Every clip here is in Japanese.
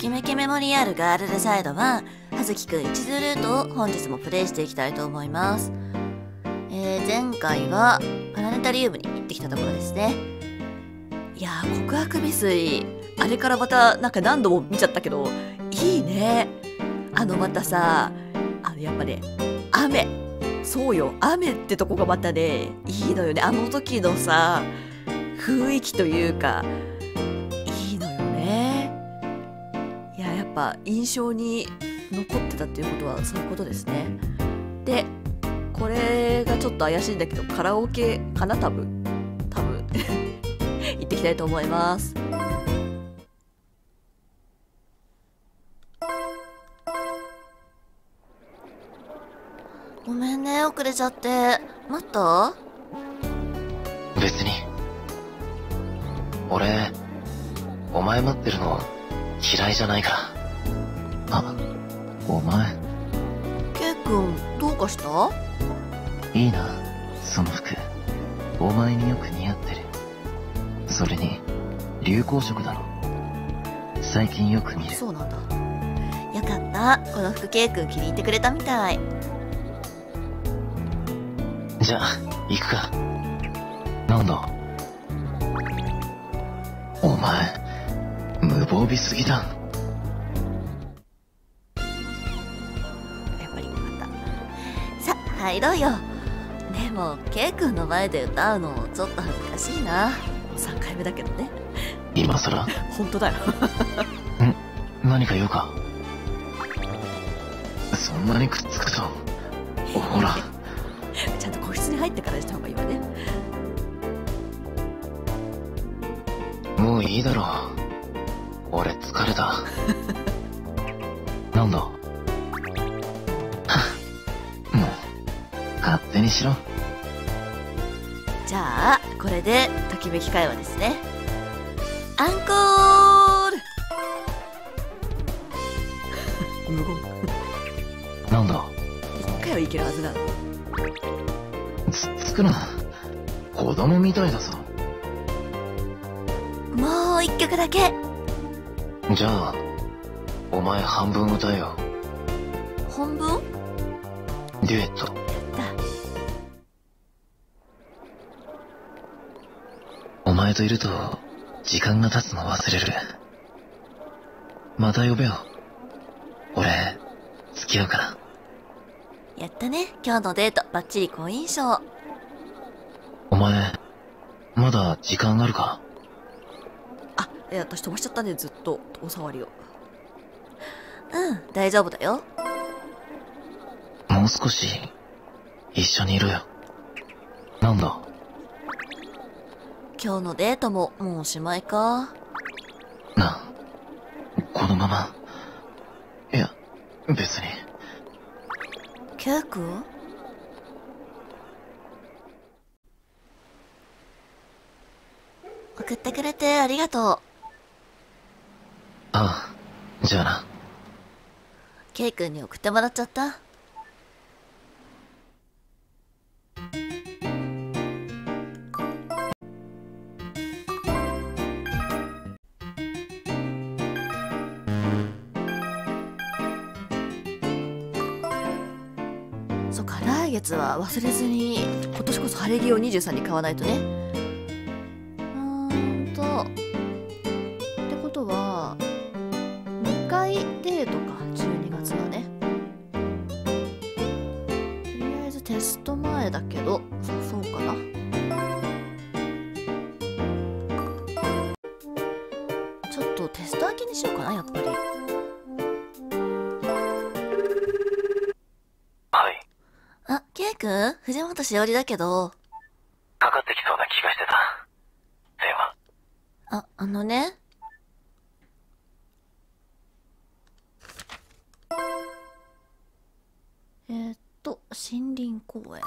きめきメモリアルガールズサイドは、はずきくん一途ルートを本日もプレイしていきたいと思います。えー、前回はプラネタリウムに行ってきたところですね。いやー、告白未遂、あれからまたなんか何度も見ちゃったけど、いいね。あのまたさ、あのやっぱね、雨。そうよ、雨ってとこがまたね、いいのよね。あの時のさ、雰囲気というか、ぱ印象に残ってたっていうことはそういうことですね。で、これがちょっと怪しいんだけど、カラオケかな多分。多分。行ってきたいと思います。ごめんね、遅れちゃって。待った？別に。俺、お前待ってるの嫌いじゃないから。あ、お前、ケイ君、どうかした？いいな、その服。お前によく似合ってる。それに、流行色だろ。最近よく見る。そうなんだ。よかった。この服ケイ君気に入ってくれたみたい。じゃあ、行くか。なんだ？お前、無防備すぎだ。入ろうよ。でも、ケイ君の前で歌うのちょっと恥ずかしいな。3回目だけどね。今さら、本当だよ。何か用か？そんなにくっつくと、ほら、ちゃんと個室に入ってからした方がいいわね。もういいだろう。俺疲れた。なんだ？勝手にしろ。じゃあ、これで、ときめき会話ですね。アンコール 無言。なんだ？一回はいけるはずなの。つっつくな。子供みたいだぞ。もう一曲だけ。じゃあ、お前半分歌えよ。本文デュエット。前といると、時間が経つの忘れる。また呼べよ。俺、付き合うから。やったね。今日のデート、バッチリ好印象。お前、まだ時間あるか？あ、え、私飛ばしちゃったね、ずっと、お触りを。うん、大丈夫だよ。もう少し、一緒にいろよ。なんだ？今日のデートも、もうおしまいか？なあ、このまま。いや、別に。ケイ君？送ってくれてありがとう。ああ、じゃあな。ケイ君に送ってもらっちゃった。忘れずに、今年こそ晴れ着を23に買わないとね。あケイ君藤本しおりだけどかかってきそうな気がしてた。電話。ああのねえー、っと森林公園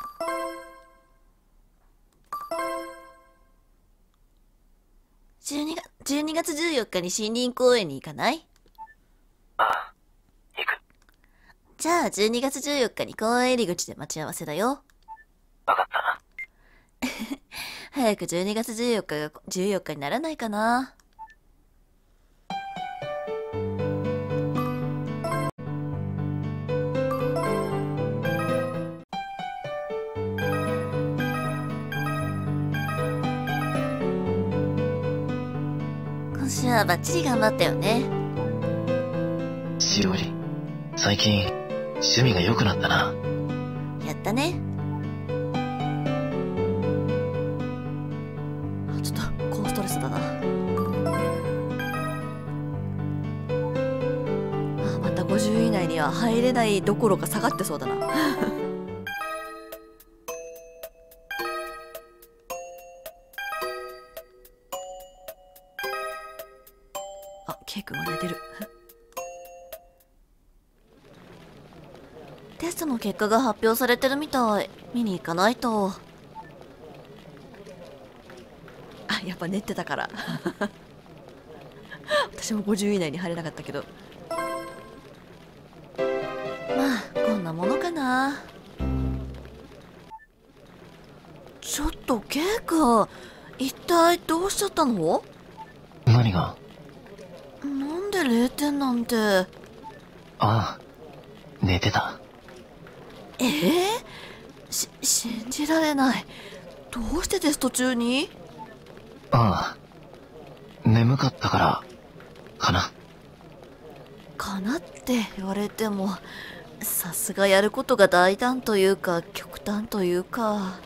12月 ,12 月14日に森林公園に行かない？じゃあ、12月14日に公園入り口で待ち合わせだよ。分かった。早く12月14日が14日にならないかな。今週はバッチリ頑張ったよね。しおり、最近、趣味が良くなったな。やったね。あ、ちょっと、高ストレスだな。あ、また50位以内には入れないどころか下がってそうだな。結果が発表されてるみたい。見に行かないと。あ、やっぱ寝てたから。私も50位以内に入れなかったけど。まあ、こんなものかな。ちょっと、ケイ君、一体どうしちゃったの？何が？なんで0点なんて。ああ、寝てた。ええし、信じられない。どうしてテスト中に？ああ、眠かったから、かな。かなって言われても、さすがやることが大胆というか、極端というか。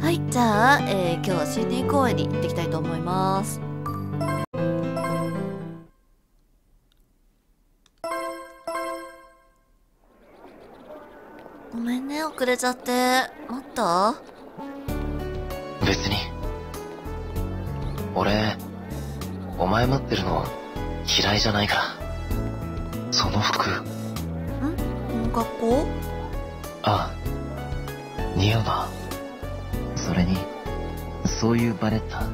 はい、じゃあ、えー今日は森林公園に行ってきたいと思います。ごめんね、遅れちゃって。待った？別に。俺、お前待ってるの嫌いじゃないから。その服、ん？この格好ああ、似合うな。それに、そういうバレッタ、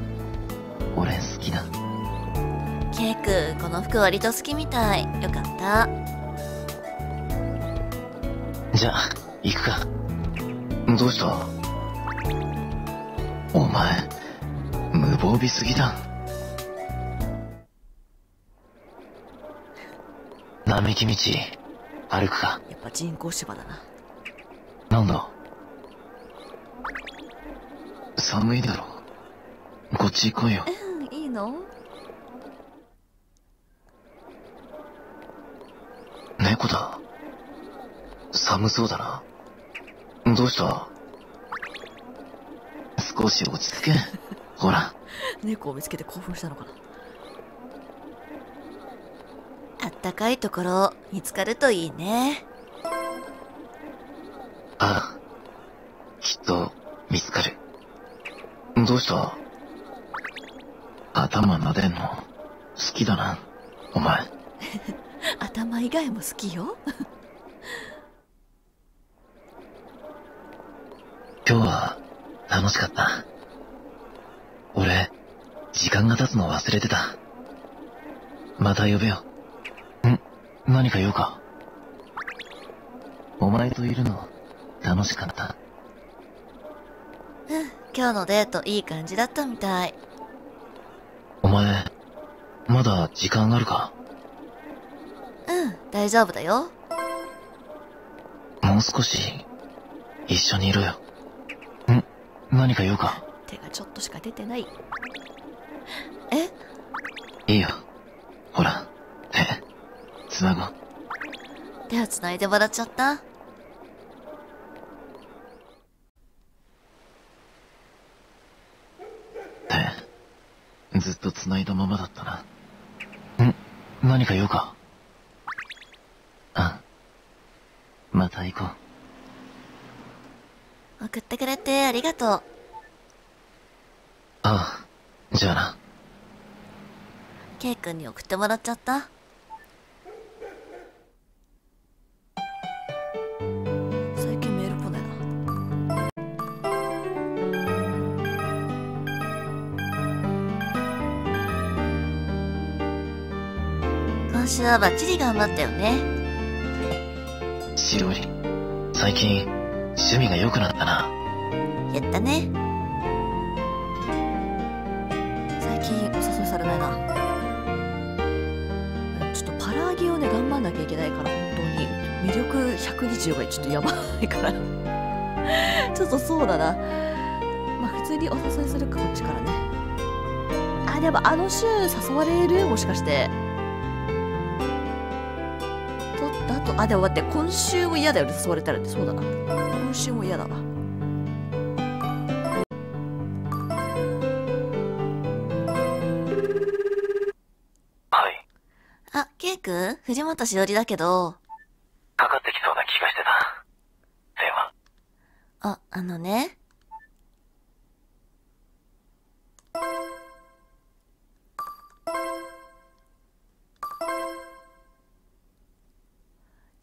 俺好きだ。ケイ君、この服割と好きみたい。よかった。じゃあ、行くか。どうした？お前、無防備すぎだ。並木道、歩くか。やっぱ人工芝だな。なんだ？寒いだろ。こっち行こうよ。うん、いいの？猫だ。寒そうだな。どうした？少し落ち着け。ほら、猫を見つけて興奮したのかな？あったかいところ見つかるといいね。ああ。きっと、見つかる。どうした？頭撫でんの、好きだな。お前。頭以外も好きよ。今日は、楽しかった。俺、時間が経つの忘れてた。また呼べよ。ん？何か言おうか？お前といるの、楽しかった。うん、今日のデートいい感じだったみたい。お前、まだ時間あるか？うん、大丈夫だよ。もう少し、一緒にいろよ。ん何か言おうか？手がちょっとしか出てない。え？いいよ。ほら、手、繋ごう。手を繋いでもらっちゃった？手、ずっと繋いだままだったな。ん？何か言おうか？あ、また行こう。送ってくれてありがとう。ああ、じゃあな。ケイ君に送ってもらっちゃった。最近メール来ねえな。今週はバッチリ頑張ったよね。しおり、最近、趣味が良くなったな。やったね。最近お誘いされないな。ちょっとパラアギをね、頑張んなきゃいけないから、本当に。魅力120がちょっとやばいから。ちょっとそうだな。まあ普通にお誘いするかこっちからねあでもあの週誘われる？もしかして取った後あでも待って今週も嫌だよね誘われたらってそうだな今週も嫌だわはい。あケイ君藤本しおりだけどかかってきそうな気がしてた。電話。ああのね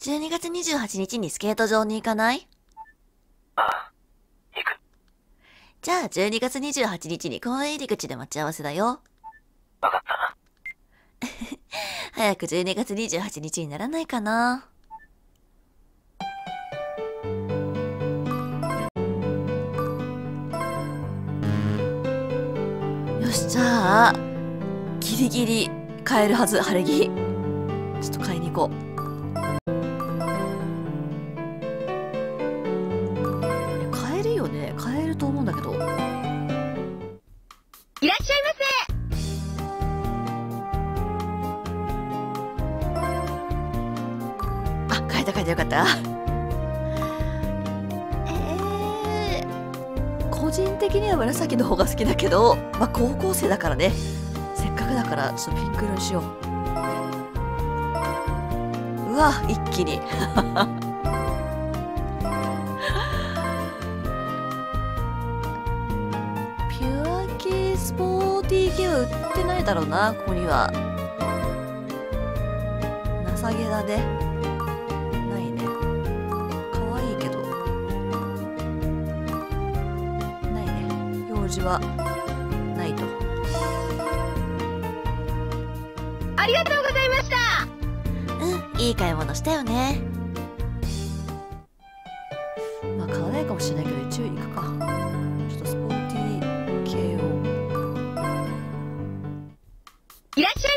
12月28日にスケート場に行かない？ああ。行く。じゃあ12月28日に公園入り口で待ち合わせだよ。わかったな。早く12月28日にならないかな。よし、じゃあ、ギリギリ買えるはず、晴れ着。まあ高校生だからね。せっかくだからちょっとピンク色にしよう。うわ、一気に。ピュア系スポーティー系は売ってないだろうな、ここには。情けだね。ないね。可愛いけど。ないね。用事はありがとうございましたうん、いい買い物したよね。まあ、買わないかもしれないけど、一応行くか。ちょっとスポーティー系を。いらっしゃい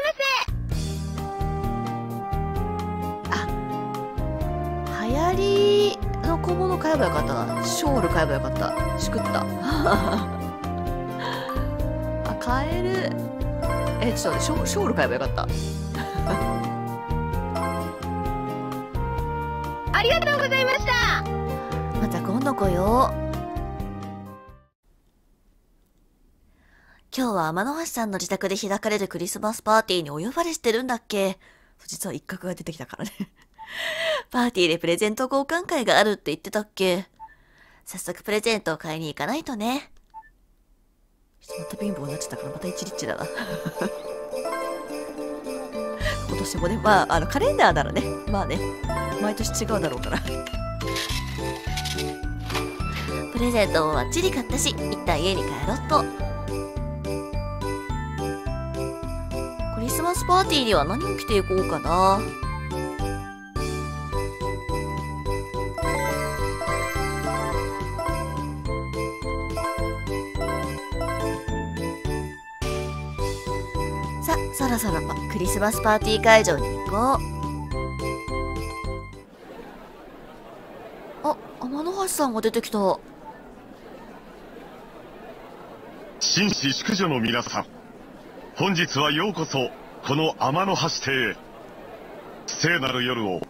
流行りの小物買えばよかったな。ショール買えばよかった。しくった。ちょっとショ、ショール買えばよかった。ありがとうございましたまた今度来よう。今日は天橋さんの自宅で開かれるクリスマスパーティーにお呼ばれしてるんだっけ？実は一角が出てきたからね。パーティーでプレゼント交換会があるって言ってたっけ？早速プレゼントを買いに行かないとね。また貧乏になっちゃったからまた一リッチだな。年もね、まあ、あの、カレンダーならね、まあね、毎年違うだろうから。プレゼントもばっちり買ったし、一旦家に帰ろっと。クリスマスパーティーには何を着ていこうかな。そろそろパクリスマスパーティー会場に行こう。あ、天橋さんが出てきた。紳士淑女の皆さん本日はようこそこの天の橋邸へ聖なる夜を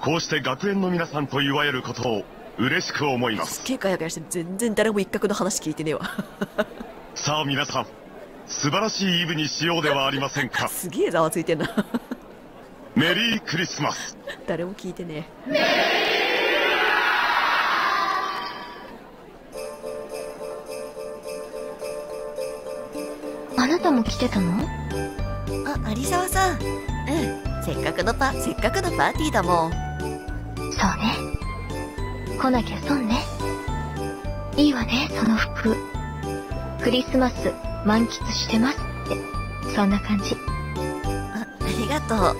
こうして学園の皆さんと祝えることを嬉しく思いますすっげえガヤガヤして全然誰も一角の話聞いてねえわ。さあ皆さん素晴らしいイブにしようではありませんか すげえざわついてんな。メリークリスマス誰も聞いてねえ。あなたも来てたの？あ、有沢さん。うん。せっかくのパ、せっかくのパーティーだもん。そうね来なきゃ損ねいいわねその服クリスマス満喫してますってそんな感じあ、ありがとう。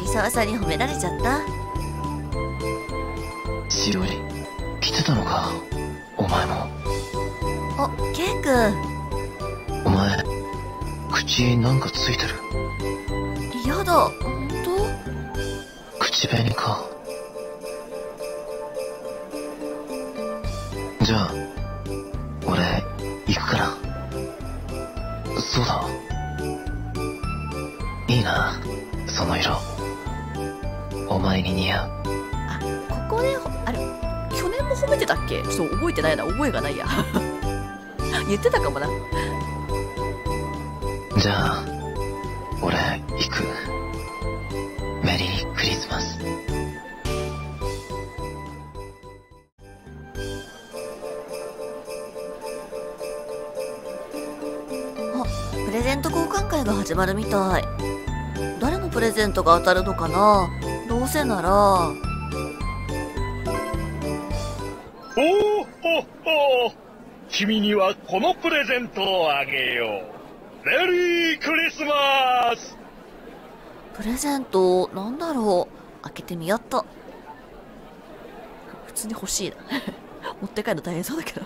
有沢さんに褒められちゃったしおり、来てたのか？お前も。お、ケイ君。お前、口なんかついてる？やだ、ほんと口紅か。じゃあ、お前に似合う。あここでほあれ去年も褒めてたっけ？ちょっと覚えてないな覚えがないや 言ってたかもなじゃあ、俺、行く。メリークリスマス。プレゼント交換会が始まるみたい誰のプレゼントが当たるのかな？せなら。おおほほ君にはこのプレゼントをあげよう。メリークリスマス。プレゼントなんだろう。開けてみよっと。普通に欲しいな。持って帰るの大変そうだけど。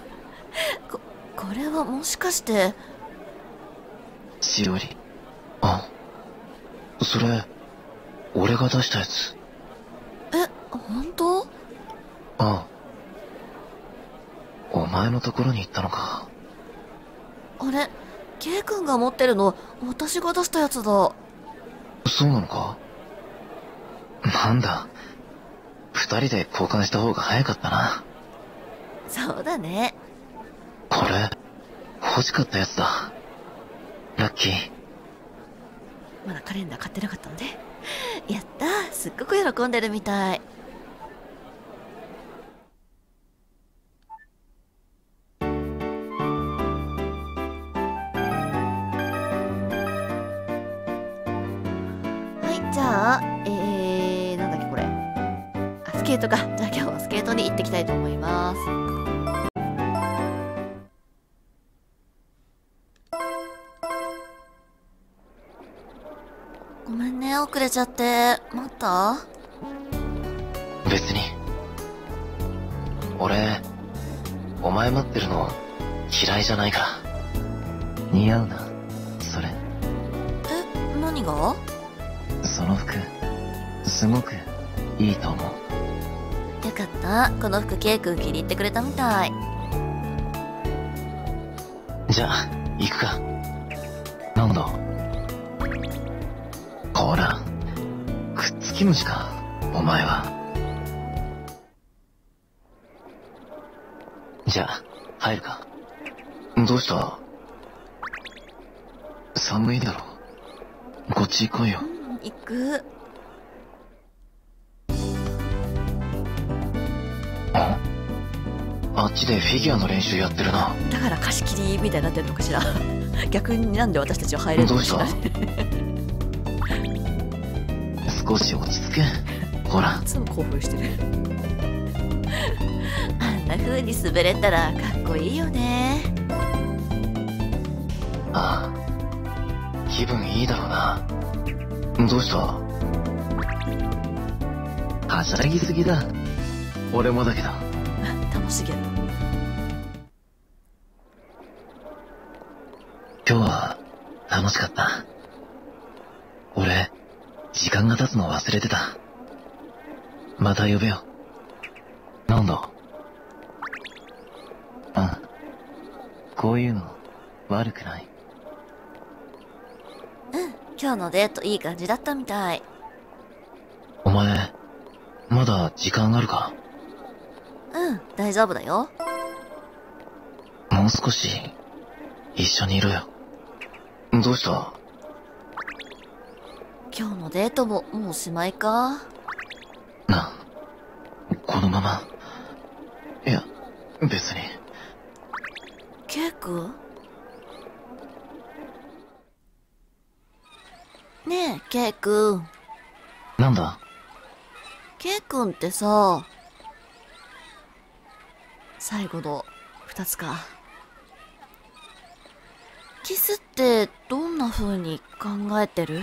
ここれはもしかして。しおり。あ、それ、俺が出したやつ。え本当？ああ。お前のところに行ったのか。あれ？K 君が持ってるの私が出したやつだそうなのか？なんだ。二人で交換した方が早かったな。そうだねこれ、欲しかったやつだ。ラッキー。まだカレンダー買ってなかったのでやったすっごく喜んでるみたいたいと思いますごめんね遅れちゃって待った？別に。俺、お前待ってるの嫌いじゃないから。似合うな、それ。え何が？その服、すごくいいと思う。よかったこの服 K 君気に入ってくれたみたいじゃあ、行くか。なんだ？ほら、くっつき虫か、お前は。じゃあ、入るか。どうした？寒いだろ。こっち行こうよう。ん行くっちでフィギュアの練習やってるな。だから貸し切りみたいになってるのかしら 逆になんで私たちは入れるのかしらどう 少し落ち着け。ほらい、つも興奮してる あんな風に滑れたらかっこいいよねああ。気分いいだろうな。どうした？はしゃぎすぎだ。俺もだけど。また呼べよ。なんだ？あ、こういうの悪くない？今日のデートいい感じだったみたいお前、まだ時間あるか？うん大丈夫だよもう少し、一緒にいろよ。どうした？今日のデートももうおしまいか？ってさ最後の二つかキスってどんな風に考えてる？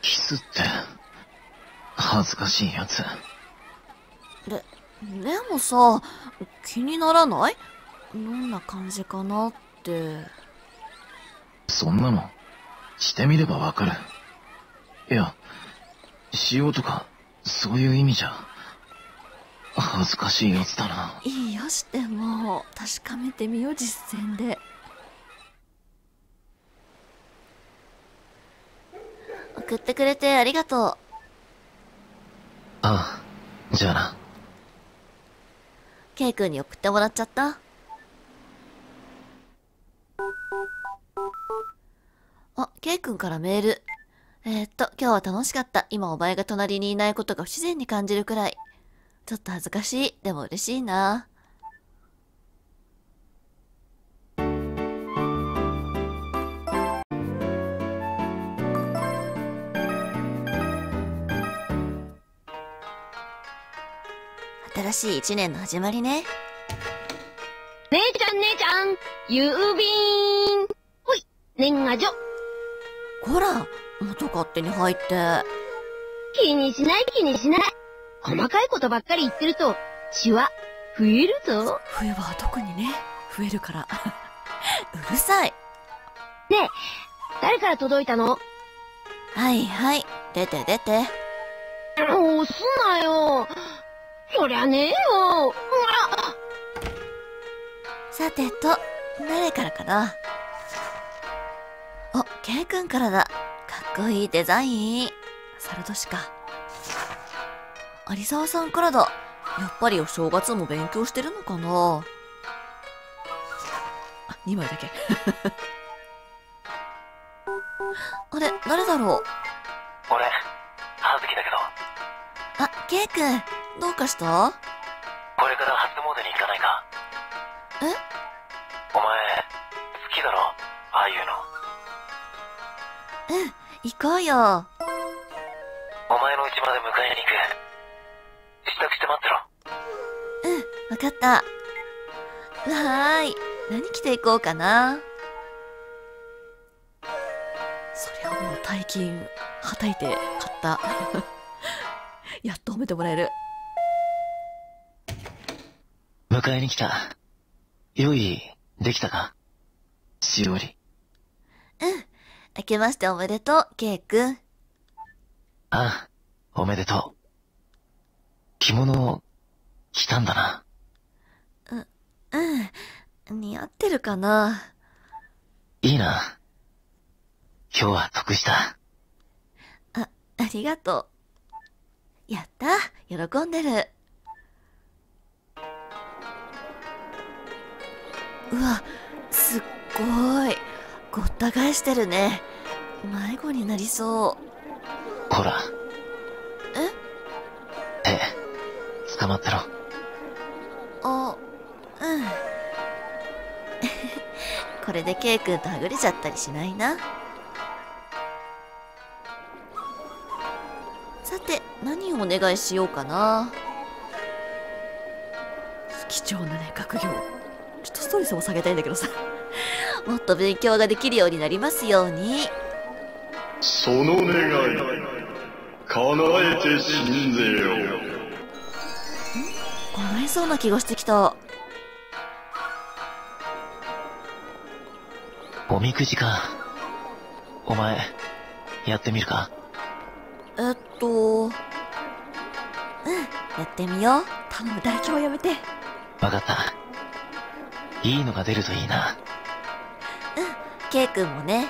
キスって、恥ずかしいやつ。でもさ気にならない？どんな感じかなってそんなの、してみればわかる。いや、しようとか、そういう意味じゃ。恥ずかしいやつだな。いいよしても確かめてみよう実践で送ってくれてありがとうああ、じゃあな。ケイ君に送ってもらっちゃったあ、ケイ君からメール。えー、っと、今日は楽しかった。今お前が隣にいないことが不自然に感じるくらい。ちょっと恥ずかしい。でも嬉しいな。新しい一年の始まりね。姉ちゃん姉ちゃん、郵便ほい、年賀状。こら、元勝手に入って。気にしない気にしない。細かいことばっかり言ってると、シワ、増えるぞ。冬は特にね、増えるから。うるさい。ねえ、誰から届いたの？はいはい、出て出て。押すなよ。そりゃねえよ。ほら、さてと、誰からかな？お、ケイ君からだ。かっこいいデザイン。サルトシか。有沢さんからだ。やっぱりお正月も勉強してるのかなあ、2枚だけ。あれ、誰だろう？俺、葉月だけど、あ、ケイ君、どうかした？これから初詣に行かないかえ？お前、好きだろ？ああいうの。うん、行こうよ。お前の家まで迎えに行く。支度して待ってろ。うん、わかった。はーい。何着ていこうかな。そりゃもう大金、はたいて買った。やっと褒めてもらえる。迎えに来た。用意、できたか？しおり。うん。明けましておめでとう、ケイくん。ああ、おめでとう。着物を着たんだな。うん。似合ってるかな？いいな。今日は得した。あ、ありがとう。やった喜んでる。うわ、すっごい。ごった返してるね。迷子になりそこら。え？手、捕まってろ。う。あ、うん。これでケイ君とはぐれちゃったりしないな。さて、何をお願いしようかな。貴重なね、学業。ちょっとストレスも下げたいんだけどさ。もっと勉強ができるようになりますように。その願い、叶えて信ぜよ。叶いそうな気がしてきた。おみくじか。お前、やってみるか？えっと、うん、やってみよう。頼む、大凶やめて。わかった。いいのが出るといいな。ケイ君もね。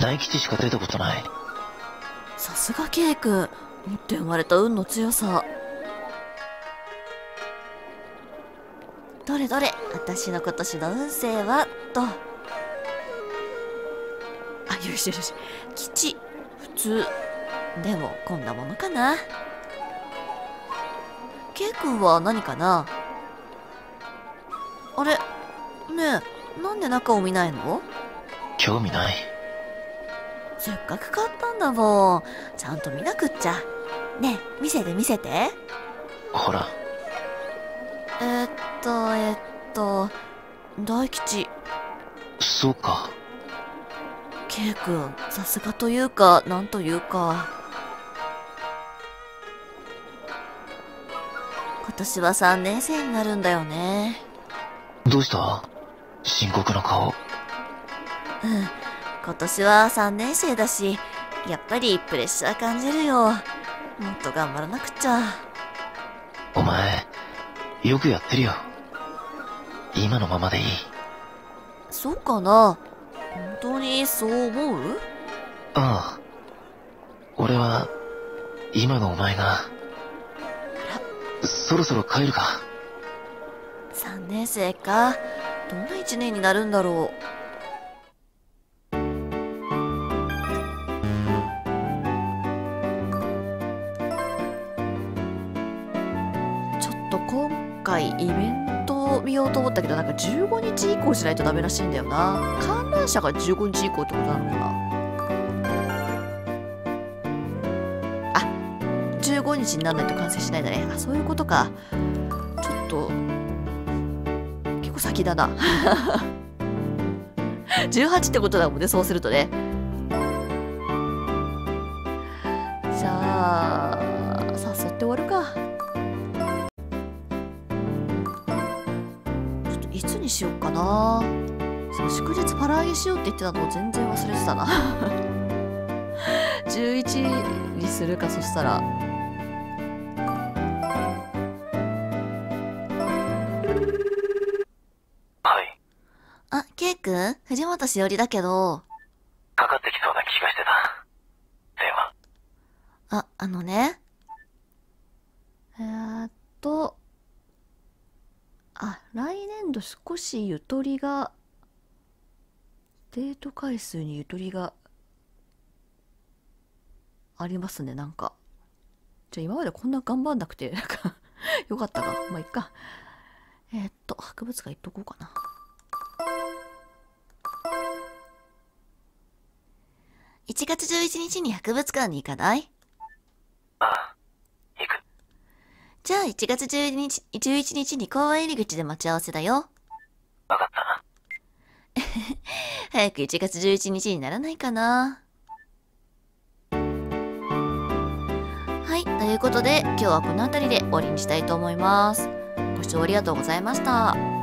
大吉しか出たことない。さすがケイ君。持って生まれた運の強さ。どれどれ、私の今年の運勢は、と。あ、よしよし。吉、普通。でも、こんなものかな。ケイ君は何かな？あれ？ねえ、なんで中を見ないの？興味ない。せっかく買ったんだもん。ちゃんと見なくっちゃ。ねえ、見せて見せて。ほら、えーっと、えーっと、大吉、そうか。K 君、さすがというか、なんというか。今年は3年生になるんだよね。どうした？深刻な顔。うん。今年は3年生だし、やっぱりプレッシャー感じるよ。もっと頑張らなくちゃ。お前、よくやってるよ。今のままでいい。そうかな？本当にそう思う？ああ。俺は、今のお前が、そろそろ帰るか。3年生かどんな1年になるんだろう。ちょっと今回イベントを見ようと思ったけどなんか15日以降しないとダメらしいんだよな。観覧車が15日以降ってことなのかな。あ15日にならないと完成しないんだね。あそういうことか。構先だな。18ってことだもんねそうするとね。じゃあ誘って終わるか。ちょっといつにしようかな。そう祝日パラ上げしようって言ってたのを全然忘れてたな。11にするかそしたら。あ、ケイ君藤本しおりだけど、かかってきそうな気がしてた。電話。あ、あのね。えーっと、あ、来年度少しゆとりが、デート回数にゆとりがありますね、なんか。じゃあ今までこんな頑張んなくて、なんか、よかったか。まあ、いっか。えーっと、博物館行っとこうかな。1月11日に博物館に行かない？ああ。行く。じゃあ1月12日、11日に公園入り口で待ち合わせだよ。わかった。早く1月11日にならないかな。はい、ということで今日はこの辺りで終わりにしたいと思います。ご視聴ありがとうございました。